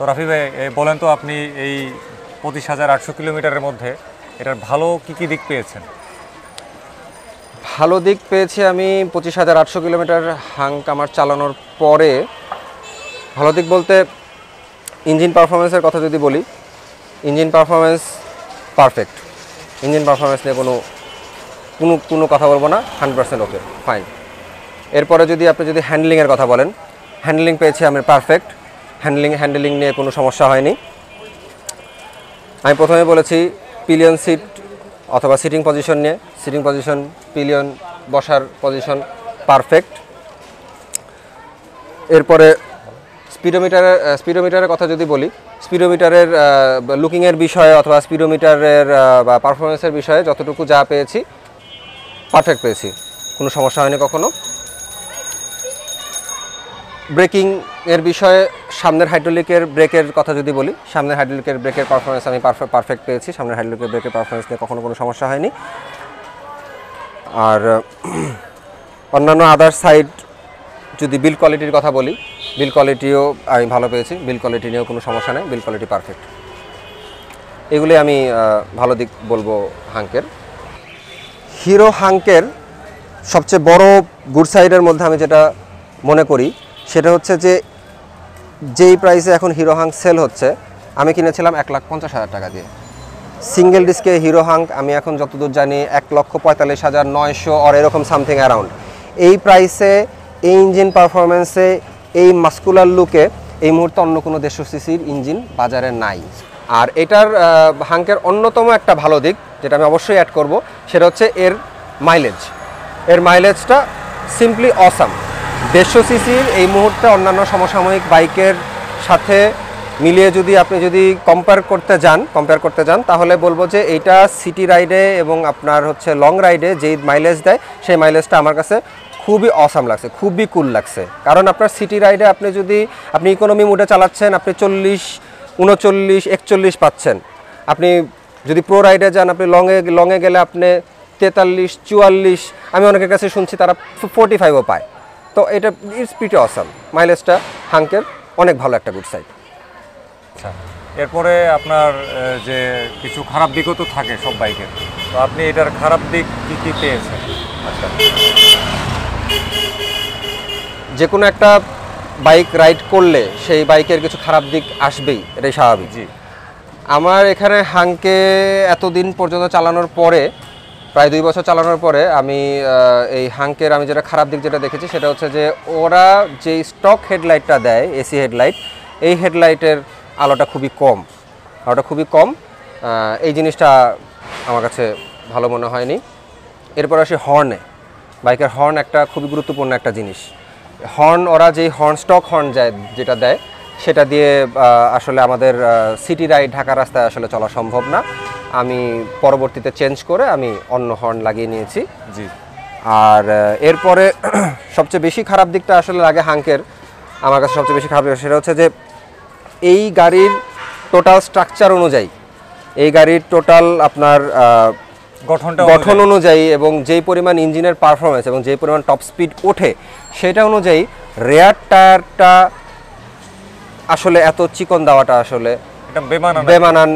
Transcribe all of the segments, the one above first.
তো রাফি ভাই বলেন তো আপনি এই পঁচিশ হাজার আটশো কিলোমিটারের মধ্যে এটার ভালো কি কি দিক পেয়েছেন? ভালো দিক পেয়েছি আমি পঁচিশ হাজার আটশো কিলোমিটার হাঙ্ক আমার চালানোর পরে। ভালো দিক বলতে ইঞ্জিন পারফরমেন্সের কথা যদি বলি, engine performance perfect. Engine performance নিয়ে কোনো কোনো কোনো কথা বলব না, হান্ড্রেড পার্সেন্ট ওকে, ফাইন। এরপরে যদি আপনি যদি হ্যান্ডলিংয়ের কথা বলেন, হ্যান্ডলিং পেয়েছি আমি পারফেক্ট। হ্যান্ডলিং, হ্যান্ডেলিং নিয়ে কোনো সমস্যা হয়নি। আমি প্রথমে বলেছি পিলিয়ন সিট অথবা সিটিং পজিশন নিয়ে। সিটিং পজিশন পিলিয়ন বসার পজিশন পারফেক্ট এরপরে স্পিডোমিটারের স্পিডোমিটারের কথা যদি বলি স্পিডোমিটারের লুকিংয়ের বিষয়ে অথবা স্পিডোমিটারের বা পারফরমেন্সের বিষয়ে যতটুকু যা পেয়েছি পারফেক্ট পেয়েছি। কোনো সমস্যা হয়নি কখনো। ব্রেকিং এর বিষয়ে সামনের হাইড্রোলিকের ব্রেকের কথা যদি বলি, সামনের হাইড্রোলিকের ব্রেকের পারফরমেন্স আমি পারফেক্ট পেয়েছি। সামনের হাইড্রোলিকের ব্রেকের পারফরমেন্স নিয়ে কখনো কোনো সমস্যা হয়নি। আর, অন্যান্য আদার সাইড যদি বিল কোয়ালিটির কথা বলি বিল কোয়ালিটিও আমি ভালো পেয়েছি। বিল কোয়ালিটি নিয়েও কোনো সমস্যা নেই বিল কোয়ালিটি পারফেক্ট এগুলি আমি ভালো দিক বলব হাঙ্কের। হিরো হাঙ্কের সবচেয়ে বড় গুড সাইডের মধ্যে আমি যেটা মনে করি সেটা হচ্ছে যে যেই প্রাইসে এখন হিরো হাঙ্ক সেল হচ্ছে, আমি কিনেছিলাম এক লাখ পঞ্চাশ হাজার টাকা দিয়ে। সিঙ্গেল ডিস্কে হিরো হাঙ্ক আমি এখন যতদূর জানি এক লক্ষ পঁয়তাল্লিশ হাজার নয়শো আর এরকম সামথিং অ্যারাউন্ড এই প্রাইসে এই ইঞ্জিন পারফরমেন্সে এই মাস্কুলার লুকে এই মুহূর্তে অন্য কোনো দেড়শো সিসির ইঞ্জিন বাজারে নাই। আর এটার হাঙ্কের অন্যতম একটা ভালো দিক, যেটা আমি অবশ্যই অ্যাড করব, সেটা হচ্ছে এর মাইলেজ এর মাইলেজটা সিম্পলি অসাম দেড়শো সিসির এই মুহূর্তে অন্যান্য সমসাময়িক বাইকের সাথে মিলিয়ে যদি আপনি যদি কম্পেয়ার করতে যান কম্পেয়ার করতে যান, তাহলে বলব যে এইটা সিটি রাইডে এবং আপনার হচ্ছে লং রাইডে যেই মাইলেজ দেয়, সেই মাইলেজটা আমার কাছে খুবই অসাম লাগছে, খুবই কুল লাগছে। কারণ আপনার সিটি রাইডে আপনি যদি, আপনি ইকোনমি মোডে চালাচ্ছেন, আপনি চল্লিশ, উনচল্লিশ, একচল্লিশ পাচ্ছেন। আপনি যদি প্রো রাইডে যান, আপনি লংয়ে লংয়ে গেলে আপনি তেতাল্লিশ, চুয়াল্লিশ, আমি অনেকের কাছে শুনছি তারা ফোর্টি ফাইভও পায়। তো এটা ইটস পিটি অসাম মাইলেজটা হাঙ্কের অনেক ভালো একটা গুড সাইড আচ্ছা এরপরে আপনার যে কিছু খারাপ দিকও তো থাকে সব বাইকের। তো আপনি এটার খারাপ দিক কি কি পেয়েছেন? আচ্ছা। যে কোনো একটা বাইক রাইড করলে সেই বাইকের কিছু খারাপ দিক আসবেই এটাই স্বাভাবিক। জি। আমার এখানে হাঙ্কে এতদিন পর্যন্ত চালানোর পরে প্রায় দুই বছর চালানোর পরে আমি এই হাঙ্কের আমি যেটা খারাপ দিক যেটা দেখেছি সেটা হচ্ছে যে ওরা যে স্টক হেডলাইটটা দেয় এসি হেডলাইট এই হেডলাইটের আলোটা খুবই কম। আলোটা খুবই কম। এই জিনিসটা আমার কাছে ভালো মনে হয়নি। এরপর আসি হর্নে বাইকের হর্ন একটা খুবই গুরুত্বপূর্ণ একটা জিনিস। হর্ন ওরা যেই হর্ন স্টক হর্ন যায় যেটা দেয়, সেটা দিয়ে আসলে আমাদের সিটি রাইড ঢাকা রাস্তায় আসলে চলা সম্ভব না। আমি পরবর্তীতে চেঞ্জ করে আমি অন্য হর্ন লাগিয়ে নিয়েছি। জি। আর এরপরে সবচেয়ে বেশি খারাপ দিকটা আসলে লাগে হাঙ্কের আমার কাছে সবচেয়ে বেশি খারাপ সেটা হচ্ছে যে এই গাড়ির টোটাল স্ট্রাকচার অনুযায়ী এই গাড়ির টোটাল আপনার গঠনটা গঠন অনুযায়ী। এবং যেই পরিমাণ ইঞ্জিনের পারফরমেন্স এবং যেই পরিমাণ টপ স্পিড ওঠে সেটা অনুযায়ী রেয়ার টায়ারটা আসলে এত চিকন দেওয়াটা আসলে বেমানান বেমানান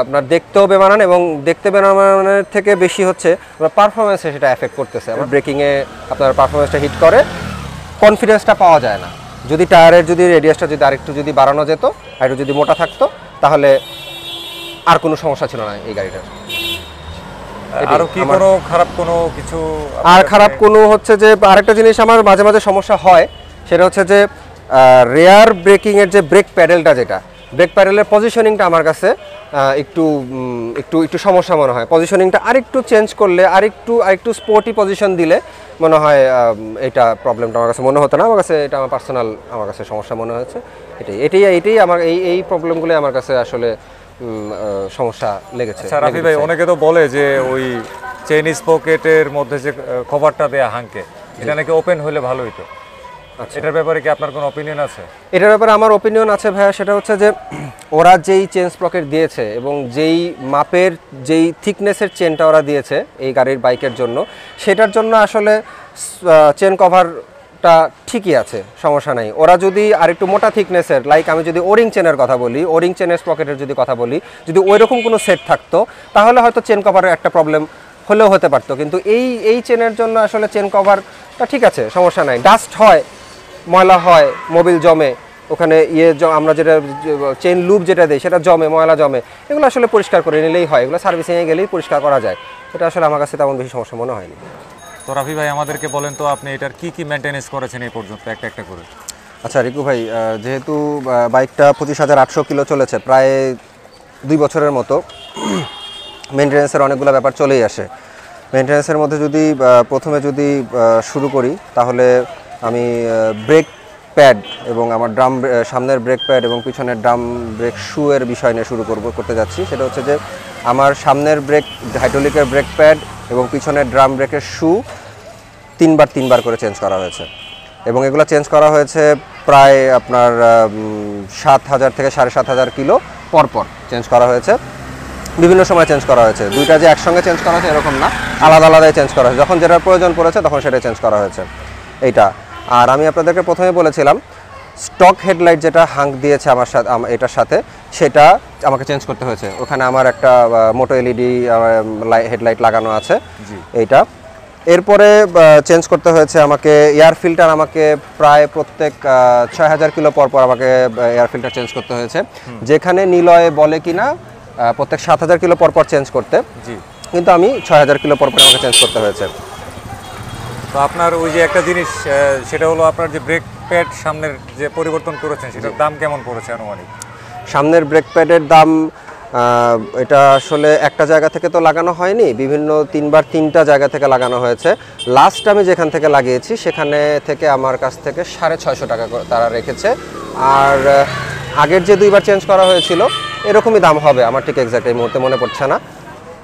আপনার দেখতেও বেমানান এবং দেখতে বেমানানের থেকে বেশি হচ্ছে আপনার পারফরমেন্সে সেটা এফেক্ট করতেছে। আমার ব্রেকিংয়ে আপনার পারফরমেন্সটা হিট করে কনফিডেন্সটা পাওয়া যায় না। যদি টায়ারের যদি রেডিয়াসটা যদি আরেকটু যদি বাড়ানো যেত আর একটু যদি মোটা থাকতো তাহলে আর কোনো সমস্যা ছিল না এই গাড়িটার। আরও কি কোনো খারাপ কোনো কিছু আর খারাপ কাছে- কোনো হচ্ছে যে আরেকটা জিনিস আমার মাঝে মাঝে সমস্যা হয় সেটা হচ্ছে যে রেয়ার ব্রেকিংয়ের যে ব্রেক প্যাডেলটা যেটা ব্রেক প্যাডেলের পজিশনিংটা আমার কাছে একটু একটু একটু সমস্যা মনে হয়। পজিশনিংটা আরেকটু চেঞ্জ করলে আরেকটু আরেকটু স্পোর্টি পজিশন দিলে মনে হয় এটা প্রবলেমটা আমার কাছে মনে হতো না। আমার কাছে এটা আমার পার্সোনাল আমার কাছে সমস্যা মনে হয়েছে। এটাই এটাই এটাই আমার এই এই প্রবলেমগুলো আমার কাছে আসলে সমস্যা লেগেছে আচ্ছা রাফি ভাই অনেকে তো বলে যে ওই চেইনিস পকেটের মধ্যে যে কভারটা দেয়া হাঙ্কে এটা নাকি ওপেন হলে ভালো আচ্ছা। এটার ব্যাপারে কি আপনার কোনো অপিনিয়ন আছে? এটার ব্যাপারে আমার ওপিনিয়ন আছে ভাইয়া, সেটা হচ্ছে যে ওরা যেই চেন স্প্রকেট দিয়েছে এবং যেই মাপের, যেই থিকনেসের চেনটা ওরা দিয়েছে এই গাড়ির বাইকের জন্য, সেটার জন্য আসলে চেন কভার টা ঠিকই আছে, সমস্যা নাই। ওরা যদি আর একটু মোটা থিকনেসের লাইক আমি যদি ওরিং চেনের কথা বলি ওরিং চেনের পকেটের যদি কথা বলি, যদি ওই রকম কোনো সেট থাকতো, তাহলে হয়তো চেন কভারের একটা প্রবলেম হলেও হতে পারতো। কিন্তু এই এই চেনের জন্য আসলে চেন কভারটা ঠিক আছে, সমস্যা নাই। ডাস্ট হয় ময়লা হয় মোবিল জমে ওখানে ইয়ে জ- আমরা যেটা চেন লুপ যেটা দিই সেটা জমে ময়লা জমে এগুলো আসলে পরিষ্কার করে নিলেই হয় এগুলো সার্ভিসিংয়ে গেলেই পরিষ্কার করা যায় এটা আসলে আমার কাছে তেমন বেশি সমস্যা মনে হয়নি। তো রাফি ভাই আমাদেরকে বলেন তো আপনি এটার কি কি মেনটেনেন্স করেছেন এই পর্যন্ত একটা একটা করে? আচ্ছা রিকু ভাই যেহেতু বাইকটা পঁচিশ হাজার আটশো কিলো চলেছে প্রায় দুই বছরের মতো মেনটেন্যান্সের অনেকগুলো ব্যাপার চলেই আসে। মেনটেন্যান্সের মধ্যে যদি প্রথমে যদি শুরু করি তাহলে আমি ব্রেক প্যাড এবং আমার ড্রাম সামনের ব্রেক প্যাড এবং পিছনের ড্রাম ব্রেক শু এর বিষয় নিয়ে শুরু করব, করতে যাচ্ছি। সেটা হচ্ছে যে, আমার সামনের ব্রেক হাইড্রোলিকের ব্রেক প্যাড এবং পিছনের ড্রাম ব্রেকের শু তিনবার তিনবার করে চেঞ্জ করা হয়েছে। এবং এগুলো চেঞ্জ করা হয়েছে প্রায় আপনার সাত হাজার থেকে সাড়ে সাত হাজার কিলো পর পর চেঞ্জ করা হয়েছে। বিভিন্ন সময় চেঞ্জ করা হয়েছে। দুইটা যে একসঙ্গে চেঞ্জ করা হয়েছে এরকম না। আলাদা, আলাদাই চেঞ্জ করা হয়েছে। যখন যেটার প্রয়োজন পড়েছে তখন সেটা চেঞ্জ করা হয়েছে। এইটা। আর আমি আপনাদেরকে প্রথমে বলেছিলাম স্টক হেডলাইট যেটা হাঙ্ক দিয়েছে আমার সাথে এটার সাথে সেটা আমাকে চেঞ্জ করতে হয়েছে। ওখানে আমার একটা মোটো এলইডি হেডলাইট লাগানো আছে। এইটা। এরপরে চেঞ্জ করতে হয়েছে আমাকে এয়ার ফিল্টার আমাকে প্রায় প্রত্যেক ছয় হাজার কিলো পর পর আমাকে এয়ার ফিল্টার চেঞ্জ করতে হয়েছে। যেখানে নিলয় বলে কিনা প্রত্যেক সাত হাজার কিলো পর পর চেঞ্জ করতে। কিন্তু আমি ছয় হাজার কিলো পর পর আমাকে চেঞ্জ করতে হয়েছে। তো আপনার ওই যে একটা জিনিস সেটা হলো আপনার যে ব্রেক প্যাড সামনের যে পরিবর্তন করেছেন সেটার দাম কেমন পড়েছে আনুমানিক? সামনের ব্রেক প্যাডের দাম এটা আসলে একটা জায়গা থেকে তো লাগানো হয়নি বিভিন্ন তিনবার তিনটা জায়গা থেকে লাগানো হয়েছে। লাস্ট আমি যেখান থেকে লাগিয়েছি সেখানে থেকে আমার কাছ থেকে সাড়ে ছয়শো টাকা তারা রেখেছে। আর আগের যে দুইবার চেঞ্জ করা হয়েছিল এরকমই দাম হবে আমার ঠিক এক্স্যাক্ট এই মুহূর্তে মনে পড়ছে না।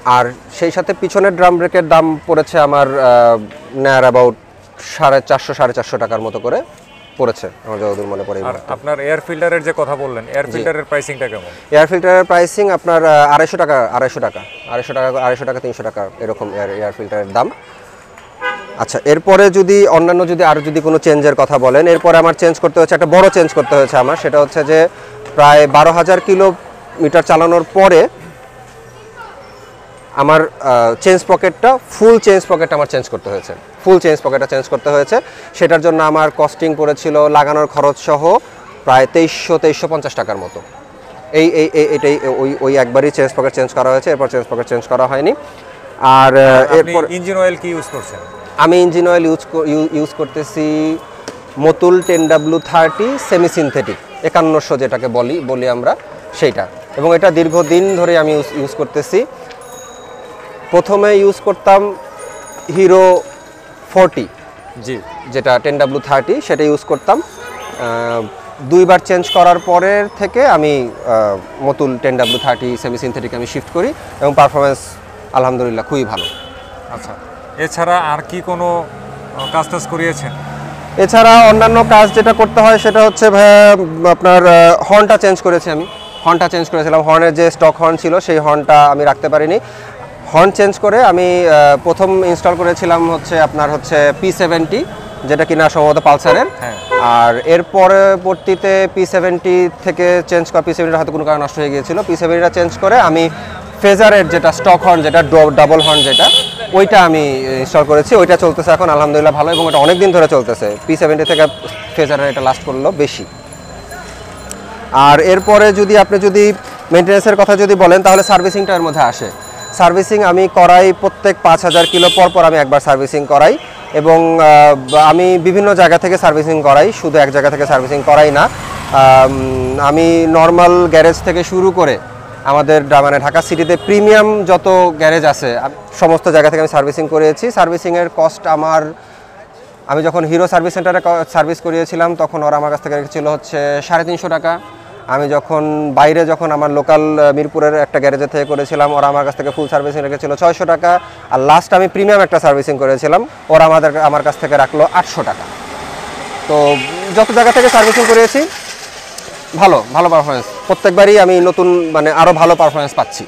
আর সেই সাথে পিছনের ড্রাম ব্রেকের দাম পড়েছে আমার নেয়ার অ্যাবাউট সাড়ে চারশো সাড়ে চারশো টাকার মতো করে পড়েছে আমার যতদূর মনে পড়ে আর আপনার এয়ার ফিল্টারের যে কথা বললেন এয়ার ফিল্টারের প্রাইসিংটা কেমন? এয়ার ফিল্টারের প্রাইসিং আপনার আড়াইশো টাকা আড়াইশো টাকা আড়াইশো টাকা আড়াইশো টাকা তিনশো টাকা এরকম এয়ার এয়ার ফিল্টারের দাম। আচ্ছা এরপরে যদি অন্যান্য যদি আরও যদি কোনো চেঞ্জের কথা বলেন এরপরে আমার চেঞ্জ করতে হচ্ছে একটা বড় চেঞ্জ করতে হয়েছে আমার সেটা হচ্ছে যে প্রায় বারো হাজার কিলোমিটার চালানোর পরে আমার চেঞ্জ পকেটটা ফুল চেঞ্জ পকেট আমার চেঞ্জ করতে হয়েছে। ফুল চেঞ্জ পকেটটা চেঞ্জ করতে হয়েছে। সেটার জন্য আমার কস্টিং পড়েছিল লাগানোর খরচ সহ প্রায় তেইশশো তেইশশো পঞ্চাশ টাকার মতো। এই এই এটাই ওই ওই একবারই চেঞ্জ পকেট চেঞ্জ করা হয়েছে এরপর চেঞ্জ পকেট চেঞ্জ করা হয়নি। আর এরপর ইঞ্জিন অয়েল কি ইউজ করছেন? আমি ইঞ্জিন অয়েল ইউজ ইউজ করতেছি Motul ten W thirty semi synthetic একান্নশো যেটাকে বলি বলি আমরা সেইটা। এবং এটা দীর্ঘদিন ধরে আমি ইউজ করতেছি। প্রথমে ইউজ করতাম হিরো ফোরটি জি। যেটা টেন ডাব্লু থার্টি সেটা ইউজ করতাম। দুইবার চেঞ্জ করার পরের থেকে আমি Motul ten W thirty semi synthetic আমি শিফট করি এবং পারফরমেন্স আলহামদুলিল্লাহ খুবই ভালো। আচ্ছা এছাড়া আর কি কোনো কাজ টাজ করিয়েছেন? এছাড়া অন্যান্য কাজ যেটা করতে হয় সেটা হচ্ছে আপনার হর্নটা চেঞ্জ করেছি আমি। হর্নটা চেঞ্জ করেছিলাম। হর্নের যে স্টক হর্ন ছিল সেই হর্নটা আমি রাখতে পারিনি। হর্ন চেঞ্জ করে আমি প্রথম ইনস্টল করেছিলাম হচ্ছে আপনার হচ্ছে পি সেভেন্টি যেটা কিনা সম্ভবত পালসারের। হ্যাঁ। আর এর পরবর্তীতে পি সেভেন্টি থেকে চেঞ্জ করা পি সেভেন্টিটা হয়তো কোনো কারণে নষ্ট হয়ে গিয়েছিল। পি সেভেন্টিটা চেঞ্জ করে আমি ফেজারের যেটা স্টক হর্ন যেটা ডাবল হর্ন যেটা ওইটা আমি ইনস্টল করেছি। ওইটা চলতেছে এখন আলহামদুলিল্লাহ ভালো এবং এটা অনেক দিন ধরে চলতেছে। পি সেভেন্টি থেকে ফেজারের এটা লাস্ট করল বেশি। আর এরপরে যদি আপনি যদি মেনটেন্যান্সের কথা যদি বলেন তাহলে সার্ভিসিংটা এর মধ্যে আসে। সার্ভিসিং আমি করাই প্রত্যেক পাঁচ হাজার কিলো পর পর আমি একবার সার্ভিসিং করাই এবং আমি বিভিন্ন জায়গা থেকে সার্ভিসিং করাই, শুধু এক জায়গা থেকে সার্ভিসিং করাই না। আমি নর্মাল গ্যারেজ থেকে শুরু করে আমাদের মানে ঢাকা সিটিতে প্রিমিয়াম যত গ্যারেজ আছে সমস্ত জায়গা থেকে আমি সার্ভিসিং করিয়েছি। সার্ভিসিংয়ের কস্ট আমার, আমি যখন হিরো সার্ভিস সেন্টারে সার্ভিস করিয়েছিলাম, তখন ওরা আমার কাছ থেকে রেখেছিল হচ্ছে সাড়ে তিনশো টাকা। আমি যখন বাইরে যখন আমার লোকাল মিরপুরের একটা গ্যারেজে থেকে করেছিলাম, ওরা আমার কাছ থেকে ফুল সার্ভিসিং রেখেছিল ছয়শো টাকা। আর লাস্ট আমি প্রিমিয়াম একটা সার্ভিসিং করেছিলাম, ওরা আমাদের, আমার কাছ থেকে রাখল আটশো টাকা। তো যত জায়গা থেকে সার্ভিসিং করেছি, ভালো ভালো পারফরমেন্স প্রত্যেকবারই আমি নতুন মানে আরও ভালো পারফরমেন্স পাচ্ছি।